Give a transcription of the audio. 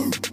Ooh.